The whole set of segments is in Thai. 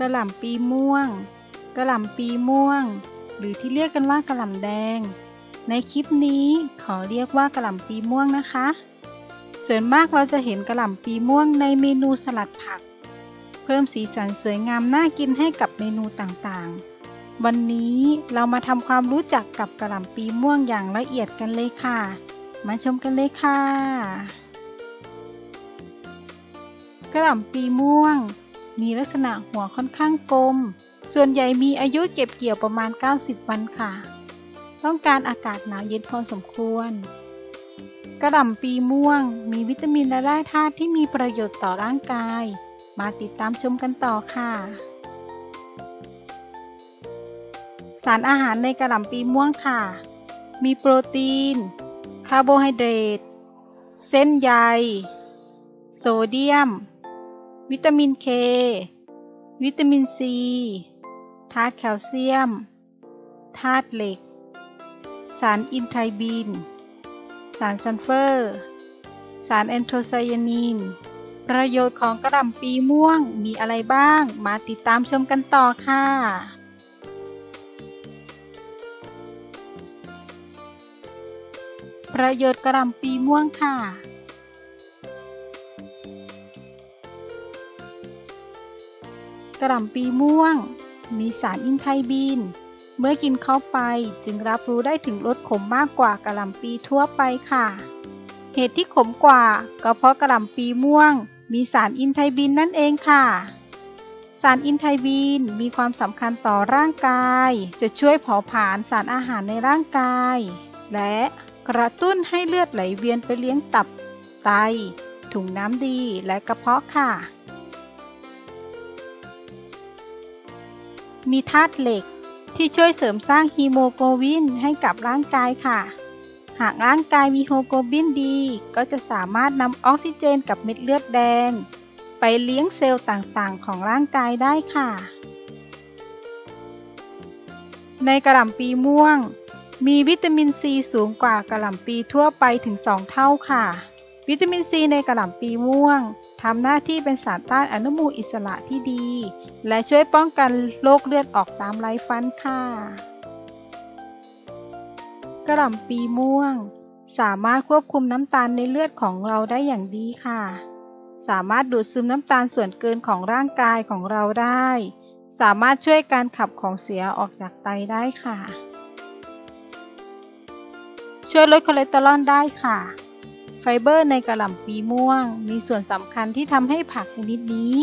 กระหล่ำปีม่วง กระหล่ำปีม่วง หรือที่เรียกกันว่ากระหล่ำแดง ในคลิปนี้ขอเรียกว่ากระหล่ำปีม่วงนะคะ ส่วนมากเราจะเห็นกระหล่ำปีม่วงในเมนูสลัดผัก เพิ่มสีสันสวยงามน่ากินให้กับเมนูต่างๆ วันนี้เรามาทำความรู้จักกับกระหล่ำปีม่วงอย่างละเอียดกันเลยค่ะ มาชมกันเลยค่ะ กระหล่ำปีม่วง มีลักษณะหัวค่อนข้างกลม ส่วนใหญ่มีอายุเก็บเกี่ยวประมาณ 90 วันค่ะ ต้องการอากาศหนาวเย็นพอสมควร กระหล่ำปีม่วง มีวิตามินและแร่ธาตุที่มีประโยชน์ต่อร่างกาย มาติดตามชมกันต่อค่ะ สารอาหารในกระหล่ำปีม่วงค่ะ มีโปรตีน คาร์โบไฮเดรต เส้นใย โซเดียม วิตามินเค วิตามินซี ธาตุแคลเซียม ธาตุเหล็ก สารอินไทรบีน สารซัลเฟอร์ สารแอนโทไซยานีนประโยชน์ของกะหล่ำปลีม่วงมีอะไรบ้าง มาติดตามชมกันต่อค่ะประโยชน์กระหล่ำปีม่วงค่ะ กระหล่ำปีม่วง มีสารอินไทบีน เมื่อกินเข้าไปจึงรับรู้ได้ถึงรสขมมากกว่ากระหล่ำปีทั่วไปค่ะ เหตุที่ขมกว่าก็เพราะกระหล่ำปีม่วง มีสารอินไทบีนนั่นเองค่ะ สารอินไทบีนมีความสำคัญต่อร่างกาย จะช่วยเผาผลาญสารอาหารในร่างกาย และกระตุ้นให้เลือดไหลเวียนไปเลี้ยงตับ ไต ถุงน้ำดีและกระเพาะค่ะ มีธาตุเหล็กที่ช่วยเสริมสร้างฮีโมโกลบินให้กับร่างกายค่ะ หากร่างกายมีฮีโมโกลบินดี ก็จะสามารถนำออกซิเจนกับเม็ดเลือดแดง ไปเลี้ยงเซลล์ต่างๆ ของร่างกายได้ค่ะ ในกระหล่ำปีม่วง มีวิตามินซีสูงกว่ากระหล่ำปีทั่วไปถึง 2 เท่าค่ะ วิตามินซีในกระหล่ำปีม่วง ทำหน้าที่เป็นสารต้านอนุมูลอิสระที่ดี และช่วยป้องกันโรคเลือดออกตามไรฟันค่ะกระหล่ำปีม่วง สามารถควบคุมน้ำตาลในเลือดของเราได้อย่างดีค่ะ สามารถดูดซึมน้ำตาลส่วนเกินของร่างกายของเราได้ สามารถช่วยการขับของเสียออกจากไตได้ค่ะ ช่วยลดคอเลสเตอรอลได้ค่ะ ไฟเบอร์ในกะหล่ำปลีม่วง มีส่วนสำคัญที่ทำให้ผักชนิดนี้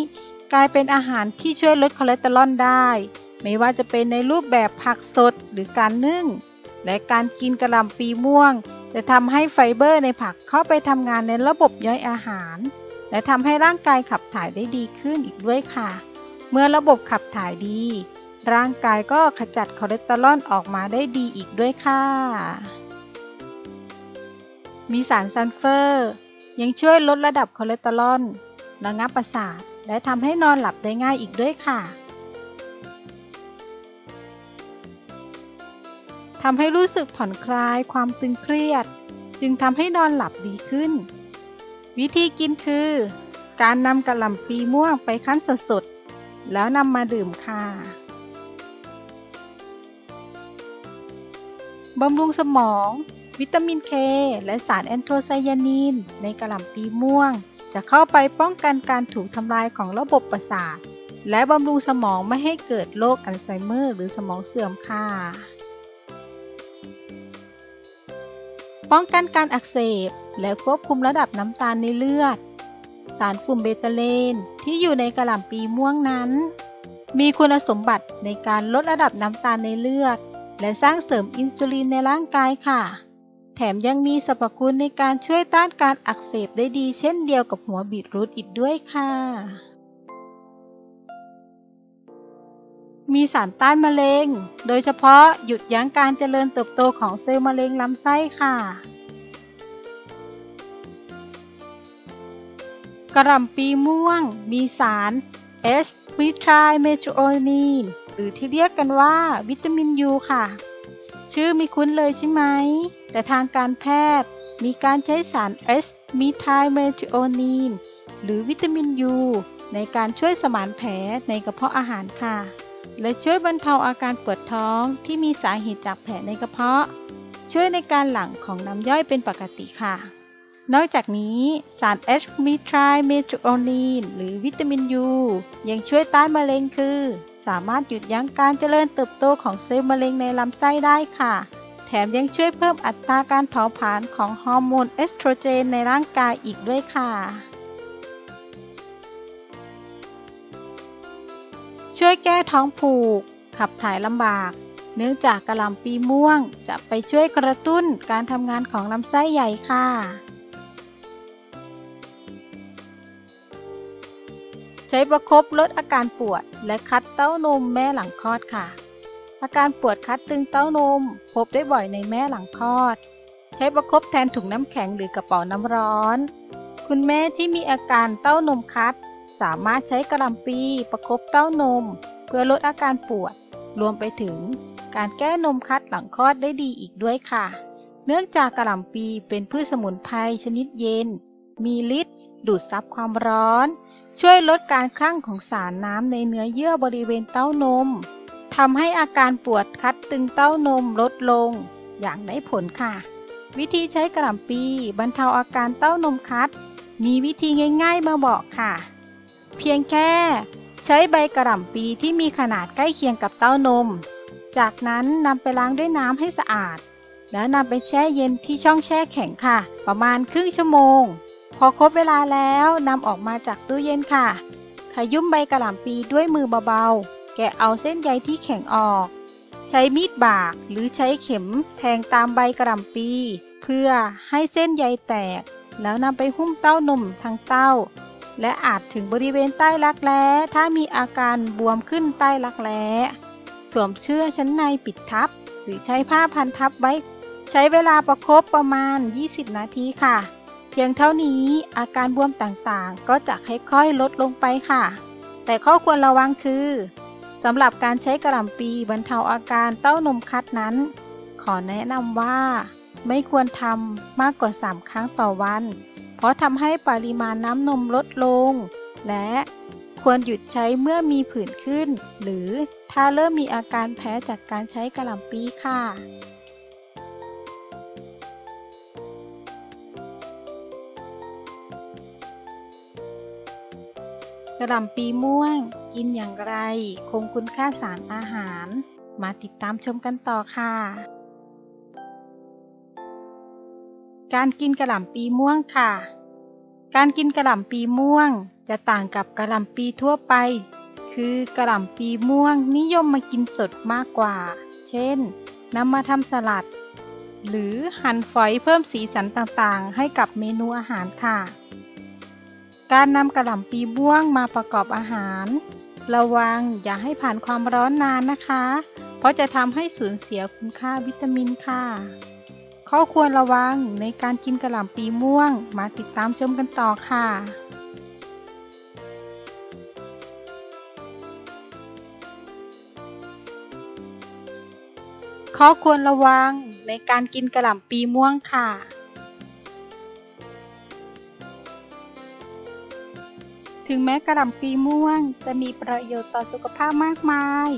กลายเป็นอาหารที่ช่วยลดคอเลสเตอรอลได้ ไม่ว่าจะเป็นในรูปแบบผักสดหรือการนึ่ง และการกินกะหล่ำปลีม่วง จะทำให้ไฟเบอร์ในผักเข้าไปทำงานในระบบย่อยอาหาร และทำให้ร่างกายขับถ่ายได้ดีขึ้นอีกด้วยค่ะ เมื่อระบบขับถ่ายดี ร่างกายก็ขจัดคอเลสเตอรอลออกมาได้ดีอีกด้วยค่ะ มีสารซัลเฟอร์ ยังช่วยลดระดับคอเลสเตอรอลระงับประสาท และทำให้นอนหลับได้ง่ายอีกด้วยค่ะทำให้รู้สึกผ่อนคลายความตึงเครียด จึงทำให้นอนหลับดีขึ้น วิธีกินคือ การนำกะหล่ำปลีม่วงไปคั้นสดๆแล้วนำมาดื่มค่ะบำรุงสมอง วิตามินเคและสารแอนโทไซยานีนในกะหล่ำปลีม่วง จะเข้าไปป้องกันการถูกทำลายของระบบประสาท และบำรุงสมองไม่ให้เกิดโรคอัลไซเมอร์หรือสมองเสื่อมค่ะ ป้องกันการอักเสบ และควบคุมระดับน้ำตาลในเลือด สารกลุ่มเบตาเลนที่อยู่ในกระหล่ำปีม่วงนั้น มีคุณสมบัติในการลดระดับน้ำตาลในเลือด และสร้างเสริมอินซูลินในร่างกายค่ะ แถมยังมีสรรพคุณในการช่วยต้านการอักเสบได้ดีเช่นเดียวกับหัวบีทรูทอีกด้วยค่ะ มีสารต้านมะเร็ง โดยเฉพาะหยุดยั้งการเจริญเติบโตของเซลล์มะเร็งลำไส้ค่ะ กระหล่ำปีม่วง มีสาร S วิทริเมทโอนีนหรือที่เรียกกันว่าวิตามินยูค่ะ ชื่อม่คุ้นเลยใช่ไหม แต่ทางการแพทย์มีการใช้สาร S มิทริเมทโอนีน หรือวิตามินยู ในการช่วยสมานแผลในกระเพาะอาหารค่ะ และช่วยบรรเทาอาการปวดท้องที่มีสาเหตุจากแผลในกระเพาะ ช่วยในการหลั่งของน้ำย่อยเป็นปกติค่ะ นอกจากนี้สาร H มีทริเมทโอนีน หรือวิตามินยู ยังช่วยต้านมะเร็งคือ สามารถหยุดยั้งการเจริญเติบโตของเซลล์มะเร็งในลำไส้ได้ค่ะ แถมยังช่วยเพิ่มอัตราการเผาผลาญของฮอร์โมนเอสโตรเจนในร่างกายอีกด้วยค่ะ ช่วยแก้ท้องผูก ขับถ่ายลำบาก เนื่องจากกระหล่ำปีม่วง จะไปช่วยกระตุ้นการทำงานของลำไส้ใหญ่ค่ะใช้ประคบลดอาการปวด และคัดเต้านมแม่หลังคลอดค่ะ อาการปวดคัดตึงเต้านม พบได้บ่อยในแม่หลังคลอด ใช้ประคบแทนถุงน้ำแข็งหรือกระเป๋าน้ำร้อน คุณแม่ที่มีอาการเต้านมคัด สามารถใช้กระลำปีประคบเต้านม เพื่อลดอาการปวด รวมไปถึงการแก้นมคัดหลังคลอดได้ดีอีกด้วยค่ะ เนื่องจากกระหล่ำปีเป็นพืชสมุนไพรชนิดเย็น มีฤทธิ์ดูดซับความร้อน ช่วยลดการคลั่งของสารน้ำในเนื้อเยื่อบริเวณเต้านม ทำให้อาการปวดคัดตึงเต้านมลดลง อย่างได้ผลค่ะ วิธีใช้กระหล่ำปีบรรเทาอาการเต้านมคัด มีวิธีง่ายๆมาบอกค่ะ เพียงแค่ ใช้ใบกระหล่ำปีที่มีขนาดใกล้เคียงกับเต้านม จากนั้นนำไปล้างด้วยน้ำให้สะอาด แล้วนำไปแช่เย็นที่ช่องแช่แข็งค่ะ ประมาณครึ่งชั่วโมง พอครบเวลาแล้วนำออกมาจากตู้เย็นค่ะขยุ่มใบกระหล่ำปีด้วยมือเบา แกะเอาเส้นใยที่แข็งออก ใช้มีดบากหรือใช้เข็มแทงตามใบกระหล่ำปี เพื่อให้เส้นใยแตก แล้วนำไปหุ้มเต้านมทางเต้า และอาจถึงบริเวณใต้รักแร้ถ้ามีอาการบวมขึ้นใต้รักแร้สวมเสื้อชั้นในปิดทับ หรือใช้ผ้าพันทับไว้ ใช้เวลาประคบประมาณ 20 นาทีค่ะ เพียงเท่านี้อาการบวมต่างๆ ก็จะค่อยๆลดลงไปค่ะ แต่ข้อควรระวังคือ สำหรับการใช้กระหล่ำปีบรรเทาอาการเต้านมคัดนั้น ขอแนะนำว่า ไม่ควรทำมากกว่า 3 ครั้งต่อวัน เพราะทำให้ปริมาณน้ำนมลดลง และควรหยุดใช้เมื่อมีผื่นขึ้น หรือถ้าเริ่มมีอาการแพ้จากการใช้กระหล่ำปีค่ะ กระหล่ำปีม่วง กินอย่างไร คงคุณค่าสารอาหาร มาติดตามชมกันต่อค่ะ การกินกระหล่ำปีม่วงค่ะ การกินกระหล่ำปีม่วง จะต่างกับกระหล่ำปีทั่วไป คือกระหล่ำปีม่วงนิยมมากินสดมากกว่า เช่นนำมาทำสลัด หรือหั่นฝอยเพิ่มสีสันต่างๆ ให้กับเมนูอาหารค่ะ การนำกระหล่ำปีม่วงมาประกอบอาหาร ระวังอย่าให้ผ่านความร้อนนานนะคะ เพราะจะทำให้สูญเสียคุณค่าวิตามินค่ะ ข้อควรระวังในการกินกระหล่ำปีม่วงมาติดตามชมกันต่อค่ะข้อควรระวังในการกินกระหล่ำปีม่วงค่ะ ถึงแม้กระหล่ำปีม่วงจะมีประโยชน์ต่อสุขภาพมากมาย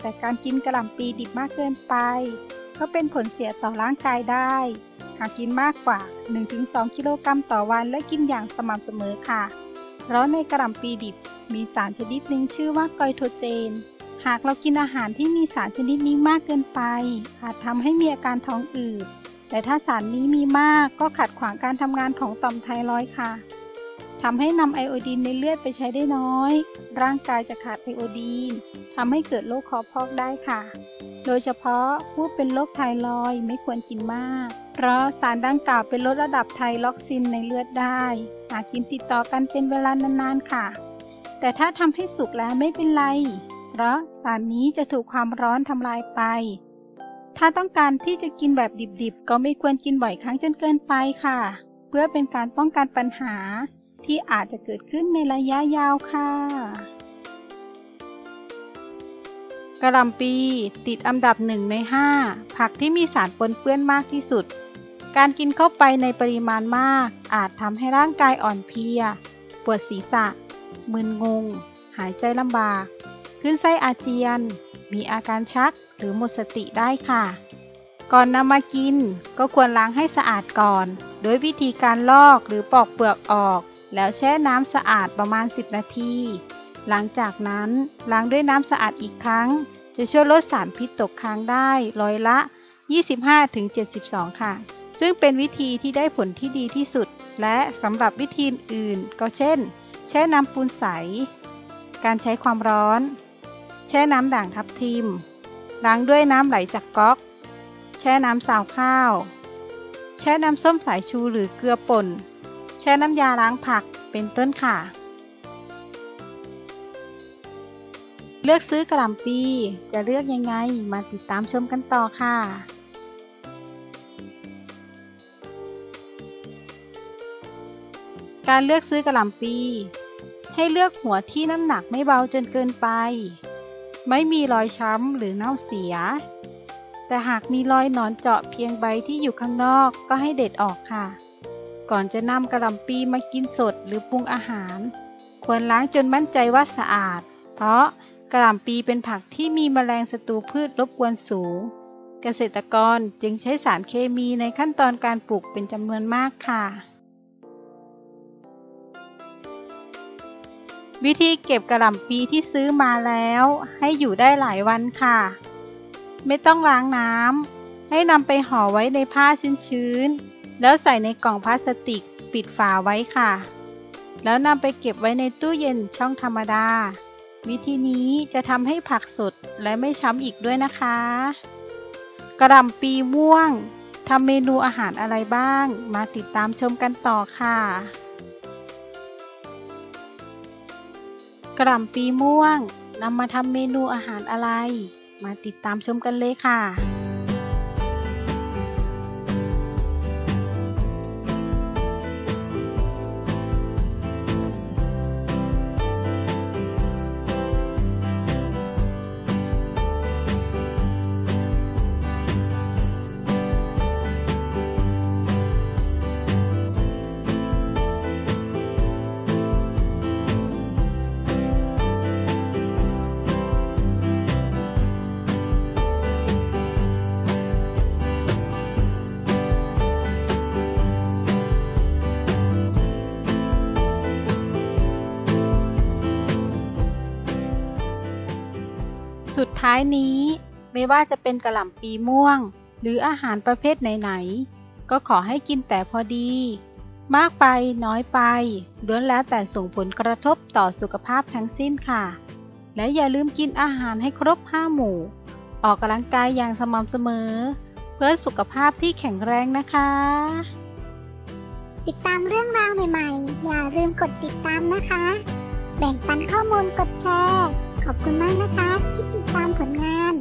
แต่การกินกระหล่ำปีดิบมากเกินไป ก็เป็นผลเสียต่อร่างกายได้ หากกินมากกว่า 1-2 กิโลกรัมต่อวันและกินอย่างสม่ำเสมอค่ะ เพราะในกระหล่ำปีดิบมีสารชนิดหนึ่งชื่อว่าไกลโทเจน หากเรากินอาหารที่มีสารชนิดนี้มากเกินไป อาจทำให้มีอาการท้องอืด แต่ถ้าสารนี้มีมากก็ขัดขวางการทำงานของต่อมไทรอยด์ค่ะ ทำให้นำไอโอดีนในเลือดไปใช้ได้น้อย ร่างกายจะขาดไอโอดีนทำให้เกิดโรคคอพอกได้ค่ะ โดยเฉพาะผู้เป็นโรคไทรอยไม่ควรกินมาก เพราะสารดังกล่าวเป็นลดระดับไทล็อกซินในเลือดได้ หากกินติดต่อกันเป็นเวลานานๆค่ะ แต่ถ้าทำให้สุกแล้วไม่เป็นไร เพราะสารนี้จะถูกความร้อนทำลายไป ถ้าต้องการที่จะกินแบบดิบๆ ก็ไม่ควรกินบ่อยครั้งจนเกินไปค่ะ เพื่อเป็นการป้องกันปัญหา ที่อาจจะเกิดขึ้นในระยะยาวค่ะกระหล่ำปีติดอันดับหนึ่งใน 5 ผักที่มีสารปนเปื้อนมากที่สุด การกินเข้าไปในปริมาณมาก อาจทำให้ร่างกายอ่อนเพลีย ปวดศีรษะ มึนงง หายใจลำบาก ขึ้นไส้อาเจียน มีอาการชักหรือหมดสติได้ค่ะ ก่อนนำมากินก็ควรล้างให้สะอาดก่อน โดยวิธีการลอกหรือปอกเปลือกออก แล้วแช่น้ำสะอาดประมาณ 10 นาที หลังจากนั้นล้างด้วยน้ำสะอาดอีกครั้ง จะช่วยลดสารพิษตกค้างได้ร้อยละ 25-72 ค่ะ ซึ่งเป็นวิธีที่ได้ผลที่ดีที่สุด และสำหรับวิธีอื่นก็เช่น แช่น้ำปูนใส การใช้ความร้อน แช่น้ำด่างทับทิม ล้างด้วยน้ำไหลจากก๊อก แช่น้ำสาวข้าว แช่น้ำส้มสายชูหรือเกลือป่น แช่น้ำยาล้างผักเป็นต้นค่ะ เลือกซื้อกระหล่ำปีจะเลือกยังไงมาติดตามชมกันต่อค่ะการเลือกซื้อกระหล่ำปี ให้เลือกหัวที่น้ำหนักไม่เบาจนเกินไป ไม่มีรอยช้ำหรือเน่าเสีย แต่หากมีรอยหนอนเจาะเพียงใบที่อยู่ข้างนอกก็ให้เด็ดออกค่ะ ก่อนจะนำกระหล่ำปีมากินสดหรือปรุงอาหาร ควรล้างจนมั่นใจว่าสะอาด เพราะกระหล่ำปีเป็นผักที่มีแมลงศัตรูพืชรบกวนสูง เกษตรกรจึงใช้สารเคมีในขั้นตอนการปลูกเป็นจำนวนมากค่ะ วิธีเก็บกระหล่ำปีที่ซื้อมาแล้ว ให้อยู่ได้หลายวันค่ะ ไม่ต้องล้างน้ำให้นำไปห่อไว้ในผ้าชื้นๆ แล้วใส่ในกล่องพลาสติกปิดฝาไว้ค่ะ แล้วนำไปเก็บไว้ในตู้เย็นช่องธรรมดา วิธีนี้จะทำให้ผักสดและไม่ช้ำอีกด้วยนะคะ กระหล่ำปีม่วงทำเมนูอาหารอะไรบ้าง มาติดตามชมกันต่อค่ะ กระหล่ำปีม่วงนำมาทำเมนูอาหารอะไร มาติดตามชมกันเลยค่ะ สุดท้ายนี้ ไม่ว่าจะเป็นกระหล่ำปีม่วง หรืออาหารประเภทไหนๆ ก็ขอให้กินแต่พอดี มากไปน้อยไปล้วนแล้วแต่ส่งผลกระทบต่อสุขภาพทั้งสิ้นค่ะ และอย่าลืมกินอาหารให้ครบห้าหมู่ ออกกำลังกายอย่างสม่ำเสมอ เพื่อสุขภาพที่แข็งแรงนะคะ ติดตามเรื่องราวใหม่ๆ อย่าลืมกดติดตามนะคะ แบ่งปันข้อมูลกดแชร์ ขอบคุณมากนะคะที่ติดตามผลงาน